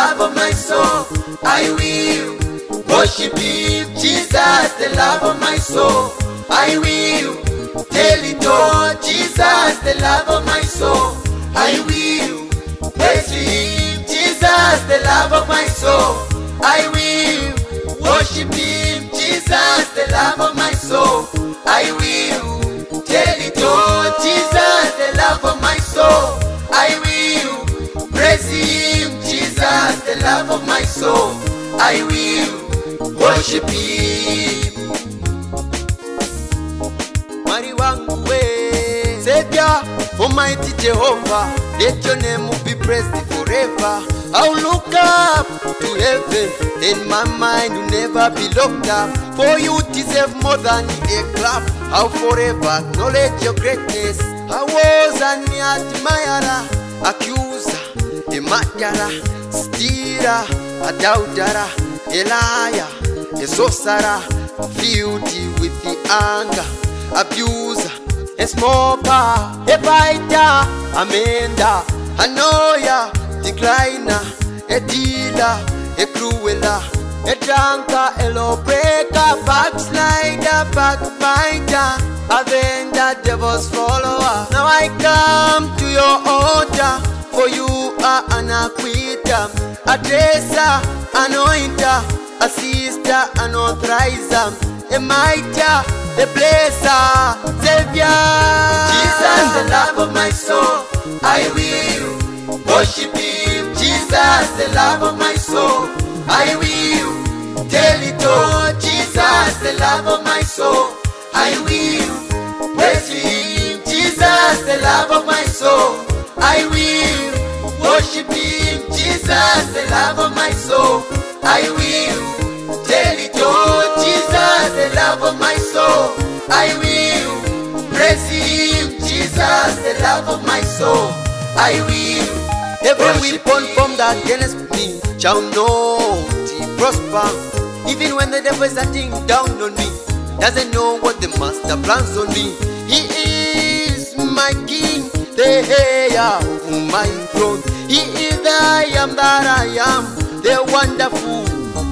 love of my soul, I will worship Him. Jesus, the love of my soul, I will tell it all. Oh, Jesus, the love of my soul, I will praise Him. Jesus, the love of my soul, I will worship Him. Jesus, the love of my soul, I will. love of my soul, I will worship him. Mariwangwe, Savior, Almighty Jehovah, let your name will be praised forever. I'll look up to heaven, and my mind will never be locked up. For you deserve more than a clap. I'll forever acknowledge your greatness. I was an admirer, accuser, a murderer stira adhaudhara elaya ezosara fieldi with the anger abuser esmoka efaita amenda anoya diklina edila ekruela edranka elobreka backslide backbinda avenda devos follower now i come to your order for you anakuita atesa anointa asista é emaita é blesser savior jesus the love of my soul i will worship jesus the love of my soul i will tell it all jesus the love of my soul i will praise him jesus the love of my soul when we born from that genus being shall know to prosper even when the devil is acting down on me doesn't know what the master plans on me he is my king the heir of my throne he is the i am that i am the wonderful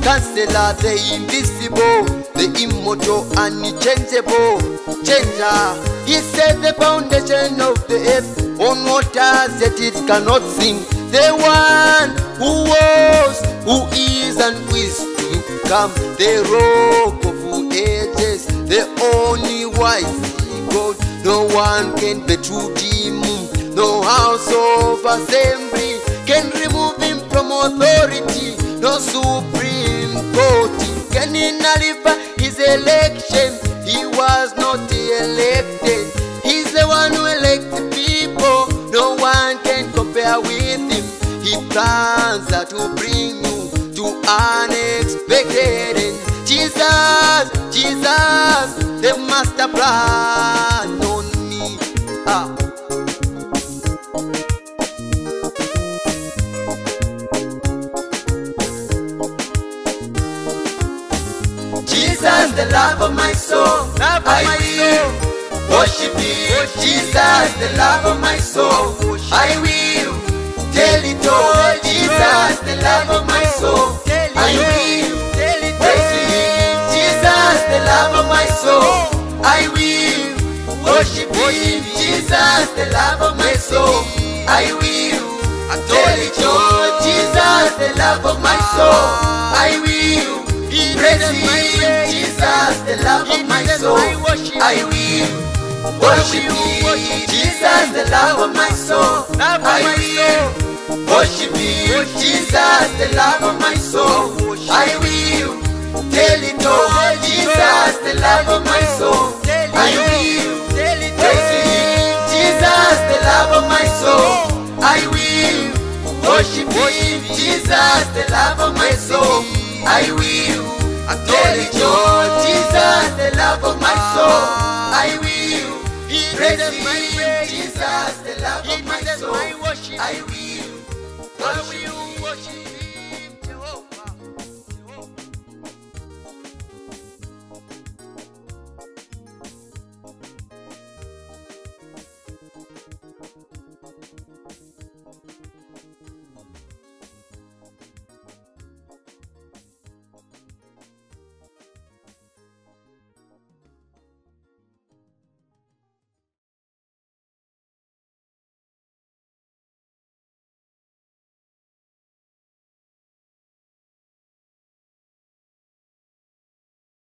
counselor the invisible the immortal unchangeable changer he set the foundation of the earth on waters that it cannot sink the one who was who is and who is to come the rock of ages the only wise god no one can betray him no house of assembly can remove him from authority no supreme court can nullify his election he was not elected plans that will bring you to unexpected end. Jesus, Jesus, the master plan on me. Ah. Jesus, the love of my soul, love I my will soul. worship you. Worship Jesus, me. the love of my soul, worship. I will tell it all. That's the love of my soul. I will worship Him. Jesus, the love of my soul. I will worship Him. Jesus, the love of my soul. I will tell it Jesus, the love of my soul. I will praise Him. Jesus, the love of my soul. I will. Worship, Him. Jesus, the love of my soul. I will. Worship you, Jesus, the love of my soul. I will tell it all, Jesus, the love of my soul. I will praise you, Jesus, the love of my soul. I will worship you, Jesus, the love of my soul. I will tell it all, Jesus, the love of my soul. I will praise you, Jesus, the love of my soul. I will. I will you